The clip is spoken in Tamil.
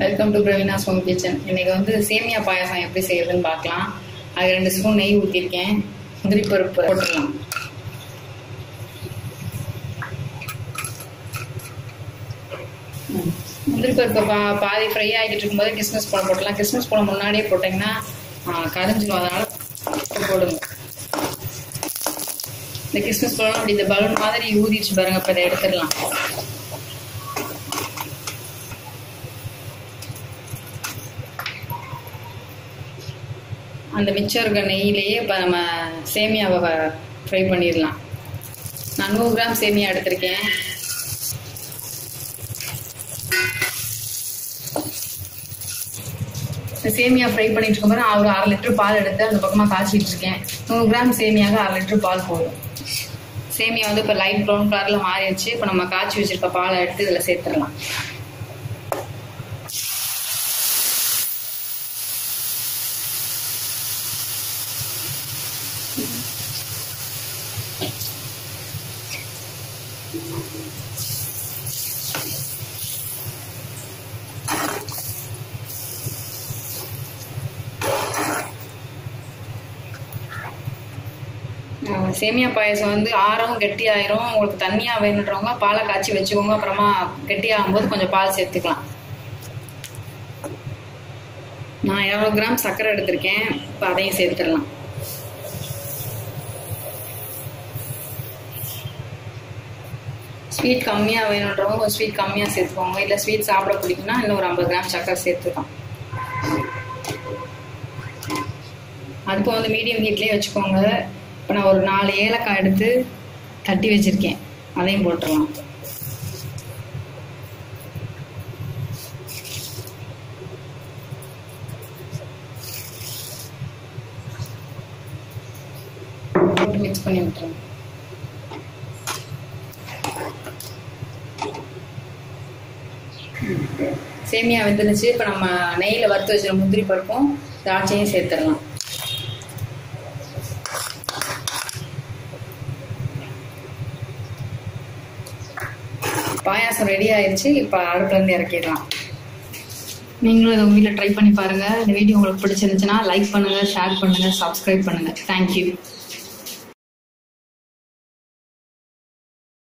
Welcome to Praveena home kitchen இன்னைக்கு வந்து சேமியா பாயாசம் எப்படி செய்யறதுன்னு பார்க்கலாம். அது ரெண்டு ஸ்பூன் நெய் ஊற்றிருக்கேன் முந்திரி பருப்பு போட்டுடலாம். முந்திரி பருப்பு பா பாதி ஃப்ரை ஆகிட்டு இருக்கும்போது கிறிஸ்மஸ் பழம் போட்டலாம் கிறிஸ்மஸ் பழம் முன்னாடியே போட்டிங்கன்னா கரைஞ்சிடும் கரைஞ்சிரும். அதனால போடுங்க. இந்த கிறிஸ்மஸ் பழம் அப்படி இந்த பலூன் மாதிரி ஊதிச்சு பாருங்க. இப்போ இதை எடுத்துடலாம். அந்த மிச்சம் இருக்க நெய்யிலேயே இப்போ நம்ம சேமியாவை ஃப்ரை பண்ணிடலாம். நான் நூறு கிராம் சேமியா எடுத்திருக்கேன். இந்த சேமியா ஃப்ரை பண்ணிட்டு இருக்கும்போது நான் ஒரு அரை லிட்டர் பால் எடுத்து அந்த பக்கமாக காய்ச்சிட்டு இருக்கேன். நூறு கிராம் சேமியாக அரை லிட்டர் பால் போதும். சேமியா வந்து இப்போ லைட் ப்ரௌன் கலரில் மாறிடுச்சு. இப்போ நம்ம காய்ச்சி வச்சிருக்க பாலை எடுத்து இதில் சேர்த்துடலாம். சேமியா பாயசம் வந்து ஆறவும் கெட்டியாயிரும். உங்களுக்கு தண்ணியாக வேணுன்றவங்க பாலை காய்ச்சி வச்சுக்கோங்க. அப்புறமா கெட்டியாகும்போது கொஞ்சம் பால் சேர்த்துக்கலாம். நான் இரநூறு கிராம் சர்க்கரை எடுத்திருக்கேன். இப்போ அதையும் சேர்த்துடலாம். ஸ்வீட் கம்மியாக வேணுன்றவங்க கொஞ்சம் ஸ்வீட் கம்மியாக சேர்த்துக்கோங்க. இல்லை ஸ்வீட் சாப்பிட பிடிக்குன்னா இன்னும் ஒரு ஐம்பது கிராம் சக்கரை சேர்த்துக்கலாம். அதுக்கு வந்து மீடியம் ஹீட்லேயே வச்சுக்கோங்க. இப்போ நான் ஒரு நாலு ஏலக்காய் எடுத்து தட்டி வச்சிருக்கேன். அதையும் போட்டுடலாம். போட்டு மிக்ஸ் பண்ணி விட்டுருங்க. சேமியா வெந்துருச்சு. இப்போ நம்ம நெய்யில் வறுத்து வச்சிருக்க முந்திரி பருப்பும் திராட்சையும் சேர்த்துடலாம். பாயாசம் ரெடி ஆயிடுச்சு இப்போ அடுப்புலேருந்து இறக்கிடலாம். நீங்களும் இதை உங்க வீட்டில் ட்ரை பண்ணி பாருங்க. இந்த வீடியோ உங்களுக்கு பிடிச்சிருந்துச்சுன்னா லைக் பண்ணுங்க ஷேர் பண்ணுங்க சப்ஸ்கிரைப் பண்ணுங்க. தேங்க்யூ